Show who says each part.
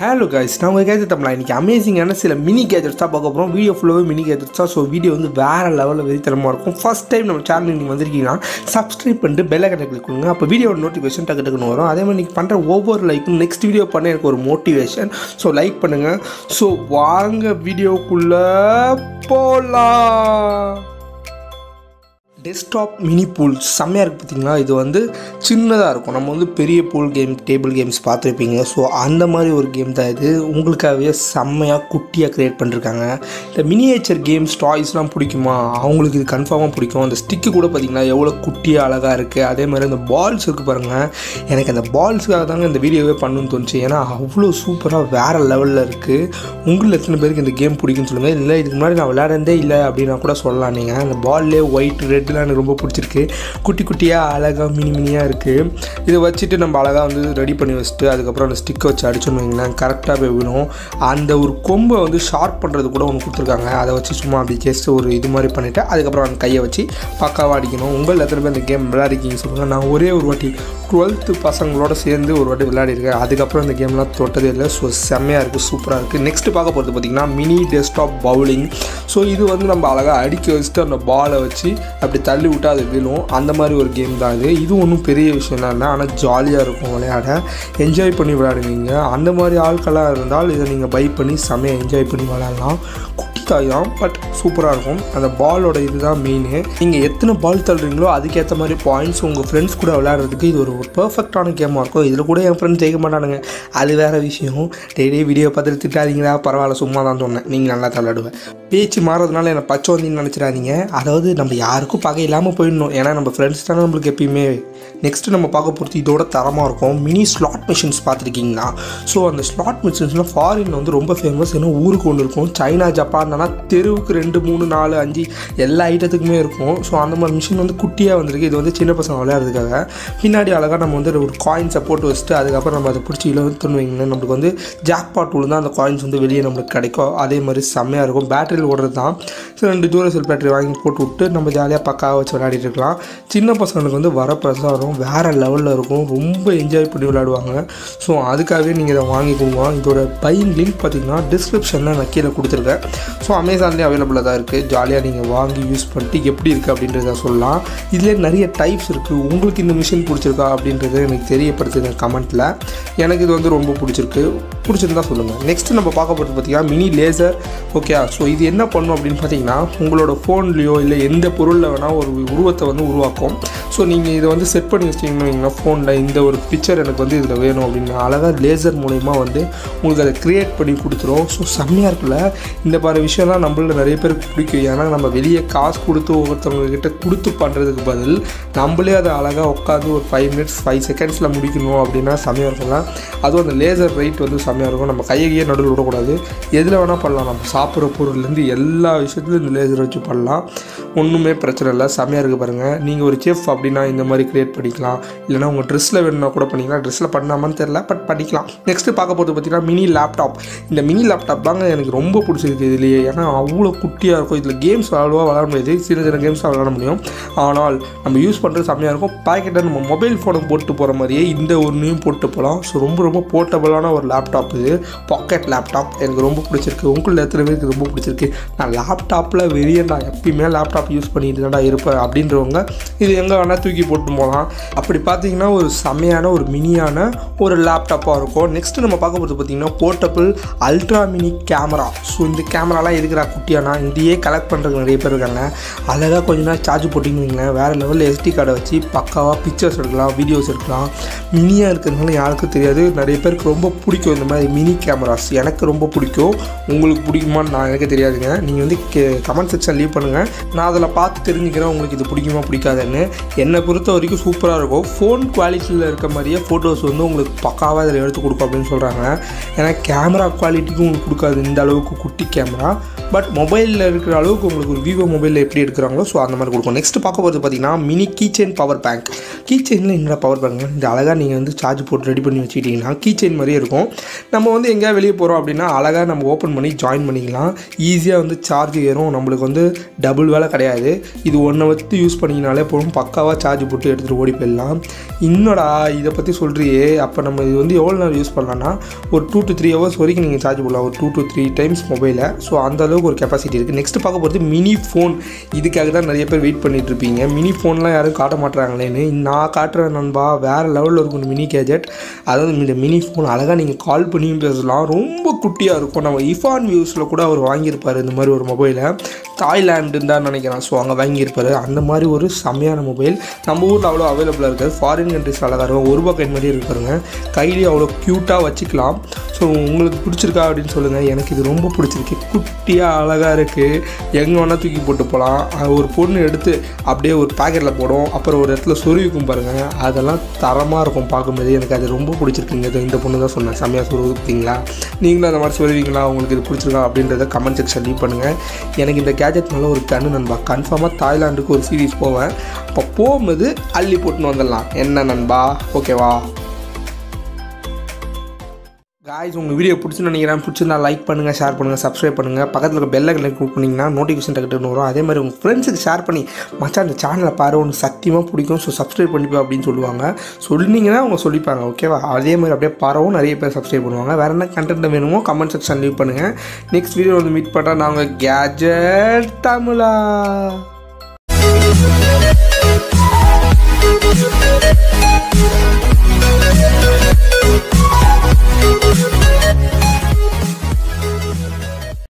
Speaker 1: Hello guys நான் உங்கள் gadget தமிழா இன்றைக்கி அமேசிங்கான சில மினி கேஜெட்ஸ் தான் பார்க்க போகிறோம் வீடியோ ஃபுல்லாகவே மினி கேஜெட்ஸ் தான். ஸோ வீடியோ வந்து வேறு லெவலில் வெறித்தனமாக இருக்கும். ஃபஸ்ட் டைம் நம்ம சேனல் நீங்கள் வந்திருக்கீங்கன்னா சப்ஸ்கிரைப் பண்ணிட்டு பெல் ஐக்கனை கிளிக் கொடுங்க அப்போ வீடியோ நோட்டிஃபிகேஷன் டக்கு டக்குன்னு வரும். அதே மாதிரி நீங்கள் பண்ணுற ஒவ்வொரு லைக்கும் நெக்ஸ்ட் வீடியோ பண்ண எனக்கு ஒரு மோட்டிவேஷன் ஸோ லைக் பண்ணுங்கள் ஸோ வாங்க வீடியோக்குள்ளே போகலாம் டெஸ்க்டாப் மினி பூல் செம்மையாக இருக்குது பார்த்தீங்கன்னா இது வந்து சின்னதாக இருக்கும். நம்ம வந்து பெரிய பூல் கேம் டேபிள் கேம்ஸ் பார்த்துருப்பீங்க. ஸோ அந்த மாதிரி ஒரு கேம் தான் இது. உங்களுக்காகவே செம்மையாக குட்டியாக க்ரியேட் பண்ணிருக்காங்க. இந்த மினியேச்சர் கேம்ஸ் டாய்ஸ்லாம் பிடிக்குமா? அவங்களுக்கு இது கன்ஃபார்மாக பிடிக்கும். அந்த ஸ்டிக்கு கூட பார்த்தீங்கன்னா எவ்வளோ குட்டியாக அழகாக இருக்குது அதே மாதிரி அந்த பால்ஸ் இருக்குது பாருங்கள் எனக்கு அந்த பால்ஸுக்காக தாங்க இந்த வீடியோவே பண்ணணும்னு தோணுச்சு. ஏன்னா அவ்வளோ சூப்பராக வேறு லெவலில் இருக்குது உங்களில் எத்தனை பேருக்கு இந்த கேம் பிடிக்குன்னு சொல்லுங்கள் இல்லை இதுக்கு முன்னாடி நான் விளையாடந்தே இல்லை அப்படின்னா கூட சொல்லலாம். நீங்கள் அந்த பால்லே ஒயிட் ரெட் ரெட்லாம் எனக்கு ரொம்ப பிடிச்சிருக்கு. குட்டி குட்டியாக அழகாக மினி மினியாக இருக்குது இதை வச்சுட்டு நம்ம அழகாக வந்து ரெடி பண்ணி வச்சுட்டு அதுக்கப்புறம் அந்த ஸ்டிக்கை வச்சு அடிச்சோன்னு வைங்களேன் கரெக்டாக போய் விழும் அந்த ஒரு கொம்பை வந்து ஷார்ப் பண்ணுறது கூட ஒன்று கொடுத்துருக்காங்க. அதை வச்சு சும்மா அப்படி ஜஸ்ட் ஒரு இது மாதிரி பண்ணிவிட்டு அதுக்கப்புறம் அந்த கையை வச்சு பக்காவாக அடிக்கணும். உங்கள் எத்தனை பேர் இந்த கேம் விளையாடிக்கிங்க சொல்லுங்கள் நான் ஒரே ஒரு வாட்டி டுவெல்த்து பசங்களோட சேர்ந்து ஒரு வாட்டி விளையாடிருக்கேன். அதுக்கப்புறம் இந்த கேம்லாம் தொட்டதே இல்லை. ஸோ செம்மையாக இருக்குது சூப்பராக இருக்குது நெக்ஸ்ட்டு பார்க்க போகிறது பார்த்திங்கன்னா மினி டெஸ்க்டாப் பவுலிங் ஸோ இது வந்து நம்ம அழகாக அடிக்க வச்சுட்டு அந்த பாலை வச்சு அப்படி தள்ளி விட்டால் அது விழும். அந்த மாதிரி ஒரு கேம் தான் இது. இது ஒன்றும் பெரிய விஷயம்லாம் இல்லை. ஆனால் ஜாலியாக இருக்கும் விளையாட. என்ஜாய் பண்ணி விளையாடுவீங்க. அந்த மாதிரி ஆட்களாக இருந்தால் இதை நீங்கள் பை பண்ணி செமையாக என்ஜாய் பண்ணி விளையாடலாம். குட்டி தாயம் பட் சூப்பராக இருக்கும். அந்த பாலோட இதுதான் மெயின் நீங்கள் எத்தனை பால் தள்ளுறீங்களோ அதுக்கேற்ற மாதிரி பாயிண்ட்ஸ் உங்கள் ஃப்ரெண்ட்ஸ் கூட விளையாடுறதுக்கு இது ஒரு பர்ஃபெக்டான கேமாக இருக்கும். இதில் கூட என் ஃப்ரெண்ட்ஸ் ஜெயிக்க மாட்டானுங்க. அது வேறு விஷயம். டெய்லி வீடியோ பார்த்துட்டு திட்டாதீங்களா பரவாயில்ல சும்மா தான் சொன்னேன். நீங்கள் நல்லா தள்ளாடுவேன். பேச்சு மாறதுனால என்னை பச்சை வந்தீங்கன்னு நினச்சிடாதீங்க. அதாவது நம்ம யாருக்கும் பகை இல்லாமல் போயிடணும். ஏன்னா நம்ம ஃப்ரெண்ட்ஸ் தானே நம்மளுக்கு எப்பயுமே. நெக்ஸ்ட்டு நம்ம பார்க்க போகிறது இதோட தரமாக இருக்கும். மினி ஸ்லாட் மிஷின்ஸ் பார்த்துருக்கீங்களா? ஸோ அந்த ஸ்லாட் மிஷின்ஸ்லாம் ஃபாரின் வந்து ரொம்ப ஃபேமஸ் ஏன்னா ஊருக்கு ஒன்று இருக்கும். சைனா ஜப்பான் ஆனால் தெருவுக்கு ரெண்டு மூணு நாலு அஞ்சு எல்லா ஐட்டத்துக்குமே இருக்கும். ஸோ அந்த மாதிரி மிஷின் வந்து குட்டியாக வந்திருக்கு. இது வந்து சின்ன பசங்க விளையாடுறதுக்காக. பின்னாடி அழகாக நம்ம வந்து ஒரு காயின்ஸை போட்டு வச்சுட்டு அதுக்கப்புறம் நம்ம அதை பிடிச்சி இழுத்துன்னு வைங்களேன். நம்மளுக்கு வந்து ஜாக்பாட் விழுந்தால் அந்த காயின்ஸ் வந்து வெளியே நம்மளுக்கு கிடைக்கும். அதே மாதிரி செம்மையாக இருக்கும். பேட்டரியில் ஓடுறது தான். ஸோ ரெண்டு டூரசல் பேட்டரி வாங்கி போட்டு விட்டு நம்ம ஜாலியாக பக்காவாக வச்சு விளையாடிட்டு இருக்கலாம். சின்ன பசங்களுக்கு வந்து வர பிரசாரம் வேறு லெவலில் இருக்கும். ரொம்ப என்ஜாய் பண்ணி விளையாடுவாங்க. ஸோ அதுக்காகவே நீங்கள் இதை வாங்கிக்கோங்க. இதோட பையிங் லிங்க் பார்த்தீங்கன்னா டிஸ்கிரிப்ஷனில் நான் கீழே கொடுத்துருக்கேன். ஸோ அமேசான்லேயே கம்ஃபர்டபுளாக தான் இருக்குது ஜாலியாக நீங்கள் வாங்கி யூஸ் பண்ணிட்டு எப்படி இருக்குது அப்படின்றத சொல்லலாம். இதிலே நிறைய டைப்ஸ் இருக்குது உங்களுக்கு இந்த மிஷின் பிடிச்சிருக்கா அப்படின்றத எனக்கு தெரியப்படுத்துங்க கமெண்ட்டில் எனக்கு இது வந்து ரொம்ப பிடிச்சிருக்கு. பிடிச்சிருந்தா சொல்லுங்கள் நெக்ஸ்ட் நம்ம பார்க்க போகிறது பார்த்தீங்கன்னா மினி லேசர் ஓகே ஸோ இது என்ன பண்ணும் அப்படின்னு பார்த்தீங்கன்னா உங்களோட ஃபோன்லேயோ இல்லை எந்த பொருளில் வேணால் ஒரு உருவத்தை வந்து உருவாக்கும். ஸோ நீங்கள் இதை வந்து செட் பண்ணி வச்சிட்டிங்கன்னு ஃபோனில் இந்த ஒரு பிக்சர் எனக்கு வந்து இதில் வேணும் அப்படின்னு. அழகாக லேசர் மூலயமா வந்து உங்களுக்கு அதை க்ரியேட் பண்ணி கொடுத்துரும். ஸோ செம்மையாக இருக்குல்ல? இந்த மாதிரி விஷயம்லாம் நம்மள நிறைய பேருக்கு பிடிக்கும் ஏன்னா நம்ம வெளியே காசு கொடுத்து ஒவ்வொருத்தவங்க கிட்ட கொடுத்து பண்ணுறதுக்கு பதில் நம்மளே அதை அழகாக உட்காந்து ஒரு ஃபைவ் மினிட்ஸ் ஃபைவ் செகண்ட்ஸில் முடிக்கணும் அப்படின்னா செம்மையாக இருக்கலாம் அதுவும் அந்த லேசர் ரைட் வந்து செம்மையாக இருக்கும். நம்ம கையையே நடுவில் விடக்கூடாது. எதில் வேணால் பண்ணலாம். நம்ம சாப்பிட்ற பொருள்லேருந்து எல்லா விஷயத்துலையும் இந்த லேசர் வச்சு பண்ணலாம். ஒன்றுமே பிரச்சனை இல்லை. செம்மையாக இருக்குது பாருங்கள் நீங்கள் ஒரு செஃப் அப்படின்னா இந்த மாதிரி க்ரியேட் பண்ணிக்கலாம். இல்லைனா உங்கள் ட்ரெஸ்ஸில் வேணும்னா கூட பண்ணிக்கலாம். ட்ரெஸ்ஸில் பண்ணாமான்னு தெரில பட் பண்ணிக்கலாம். நெக்ஸ்ட்டு பார்க்க போகிறது பார்த்தீங்கன்னா மினி லேப்டாப் இந்த மினி லேப்டாப் தாங்க எனக்கு ரொம்ப பிடிச்சிருக்கு இதுலேயே. ஏன்னா அவ்வளோ குட்டியாக இருக்கும். இதில் கேம்ஸ் அவ்வளோவா விளாட முடியாது. சின்ன சின்ன கேம்ஸ் விளாட முடியும். ஆனால் நம்ம யூஸ் பண்ணுறது செம்மையாக இருக்கும். பாக்கெட்டை நம்ம மொபைல் ஃபோனை போட்டு போகிற மாதிரியே இந்த ஒன்றையும் போட்டு போகலாம் ஸோ ரொம்ப ரொம்ப போர்ட்டபுளான ஒரு லேப்டாப் இது. பாக்கெட் லேப்டாப் எனக்கு ரொம்ப பிடிச்சிருக்கு. உங்களில் எத்தனை பேருக்கு ரொம்ப பிடிச்சிருக்கு? நான் லேப்டாப்பில் வெளியே நான் எப்பயுமே லேப்டாப் யூஸ் பண்ணிட்டு தான்டா இருப்பேன் அப்படின்றவங்க இது எங்கே வேணால் தூக்கி போட்டு போகலாம் அப்படி பார்த்தீங்கன்னா ஒரு செம்மையான ஒரு மினியான ஒரு லேப்டாப்பாக இருக்கும். நெக்ஸ்ட்டு நம்ம பார்க்க போகிறது பார்த்தீங்கன்னா portable ultra mini camera so இந்த கேமராலாம் எதுக்குறா குட்டியானா? இதையே கலெக்ட் பண்ணுறதுக்கு நிறைய பேர் இருக்காங்க. அழகாக கொஞ்ச நேரம் சார்ஜ் போட்டிங்கன்னு வேறு லெவலில் எஸ்டி கார்டை வச்சு பக்காவாக பிக்சர்ஸ் எடுக்கலாம் வீடியோஸ் எடுக்கலாம். மினியாக இருக்கிறதுனால யாருக்கும் தெரியாது. நிறைய பேருக்கு ரொம்ப பிடிக்கும் இந்த மாதிரி மினி கேமராஸ் எனக்கு ரொம்ப பிடிக்கும். உங்களுக்கு பிடிக்குமான்னு நான் எனக்கு தெரியாதுங்க. நீங்கள் வந்து கமெண்ட் செக்ஷன் லீவ் பண்ணுங்கள் நான் அதில் பார்த்து தெரிஞ்சுக்கிறேன் உங்களுக்கு இது பிடிக்குமா பிடிக்காதுன்னு. என்னை பொறுத்த வரைக்கும் சூப்பராக இருக்கும். ஃபோன் குவாலிட்டியில் இருக்க மாதிரியே ஃபோட்டோஸ் வந்து உங்களுக்கு பக்காவாக இதில் எடுத்து கொடுக்கும் அப்படின்னு சொல்கிறாங்க ஏன்னா கேமரா குவாலிட்டிக்கும் உங்களுக்கு கொடுக்காது. இந்த அளவுக்கு குட்டி கேமரா பட் மொபைலில் இருக்கிற அளவுக்கு உங்களுக்கு ஒரு விவோ மொபைலில் எப்படி எடுக்கிறாங்களோ ஸோ அந்த மாதிரி கொடுக்கும். நெக்ஸ்ட் பார்க்க போகிறது பார்த்தீங்கன்னா மினி கீச்செயின் பவர் பேங்க் கீச்செயினில் என்னடா பவர் பேங்க் இந்த அழகாக நீங்கள் வந்து சார்ஜ் போட்டு ரெடி பண்ணி வச்சுக்கிட்டிங்கன்னா கீச்செயின் மாதிரியே இருக்கும். நம்ம வந்து எங்கேயா வெளியே போகிறோம் அப்படின்னா அழகாக நம்ம ஓப்பன் பண்ணி ஜாயின் பண்ணிக்கலாம். ஈஸியாக வந்து சார்ஜ் ஏறும். நம்மளுக்கு வந்து டபுள் வேலை கிடையாது. இது ஒன்றை வச்சு யூஸ் பண்ணிங்கனாலே போதும். பக்காவாக சார்ஜ் போட்டு எடுத்துகிட்டு ஓடி போயிடலாம். இன்னொடா இதை பற்றி சொல்கிறியே அப்போ நம்ம இது வந்து எவ்வளோ நேரம் யூஸ் பண்ணலாம்னா ஒரு டூ டு த்ரீ ஹவர்ஸ் வரைக்கும் நீங்கள் சார்ஜ் போடலாம். ஒரு டூ டு த்ரீ டைம்ஸ் மொபைலை ஸோ அந்தளவு அளவுக்கு ஒரு கெப்பாசிட்டி இருக்குது நெக்ஸ்ட் பார்க்க போகிறது மினி ஃபோன் இதுக்காக தான் நிறைய பேர் வெயிட் பண்ணிட்டு இருப்பீங்க. மினி ஃபோன்லாம் யாரும் காட்ட மாட்டுறாங்களேன்னு நான் காட்டுறேன் நண்பா வேறு லெவலில் இருக்கும் மினி கேஜெட் அதாவது இந்த மினி ஃபோன் அழகாக நீங்கள் கால் பண்ணியும் பேசலாம். ரொம்ப குட்டியாக இருக்கும். நம்ம இஃபான் வியூஸில் கூட அவர் வாங்கியிருப்பார் இந்த மாதிரி ஒரு மொபைலை தாய்லாண்டுன்னு தான் நினைக்கிறேன். ஸோ அங்கே வாங்கியிருப்பார் அந்த மாதிரி ஒரு செம்மையான மொபைல் நம்ம ஊரில் அவ்வளோ அவைலபிளாக இருக்காது. ஃபாரின் கண்ட்ரிஸ் அழகாக இருக்கும். ஒரு ரூபா கைன் மாதிரி இருக்காருங்க கையிலேயே அவ்வளோ க்யூட்டாக வச்சுக்கலாம். ஸோ உங்களுக்கு பிடிச்சிருக்கா அப்படின்னு சொல்லுங்கள் எனக்கு இது ரொம்ப பிடிச்சிருக்கு. குட்டியாக அழகாக இருக்குது எங்கே வேணால் தூக்கி போட்டு போகலாம் ஒரு பொண்ணு எடுத்து அப்படியே ஒரு பாக்கெட்டில் போடும். அப்புறம் ஒரு இடத்துல சொருவிக்கும் பாருங்கள் அதெல்லாம் தரமாக இருக்கும் பார்க்கும்போது. எனக்கு அது ரொம்ப பிடிச்சிருக்குங்க. இது இந்த பொண்ணு தான் சொன்னேன். செம்மையாக சொருவிப்பீங்களா நீங்களும் அந்த மாதிரி சொருவீங்களா உங்களுக்கு இது பிடிச்சிருக்கா அப்படின்றத கமெண்ட் செக்ஷன் லீவ் பண்ணுங்கள் எனக்கு இந்த கே கேஜெட் மேலே ஒரு கண்ணு நண்பா. கன்ஃபார்மாக தாய்லாண்டுக்கு ஒரு சீரீஸ் போவேன். அப்போ போகும்போது அள்ளி போட்டுன்னு வந்துடலாம். என்ன நண்பா? ஓகேவா காய்ஸ் உங்கள் வீடியோ பிடிச்சுன்னு நினைக்கிறேன். பிடிச்சிருந்தா லைக் பண்ணுங்கள் ஷேர் பண்ணுங்கள் சப்ஸ்கிரைப் பண்ணுங்கள் பக்கத்தில் இருக்க பெல்ல கிளிக் பண்ணிங்கன்னா நோட்டிஃபிகேஷன் டக்குன்னு வரும். அதே மாதிரி உங்கள் ஃப்ரெண்ட்ஸுக்கு ஷேர் பண்ணி மச்சான் அந்த சேனலை பாரு ஒன்று சத்தியமாக பிடிக்கும் ஸோ சப்ஸ்கிரைப் பண்ணிப்பா அப்படின்னு சொல்லுவாங்க. சொன்னீங்கன்னா அவங்க சொல்லிப்பாங்க ஓகேவா அதே மாதிரி அப்படியே பரவும் நிறைய பேர் சப்ஸ்கிரைப் பண்ணுவாங்க. வேறு என்ன கண்டென்ட் வேணுமோ கமெண்ட் செக்ஷன் லீவ் பண்ணுங்கள் நெக்ஸ்ட் வீடியோ வந்து மீட் பண்ணுறேன் நாங்கள் கேஜட் தமிழா. We'll be right back.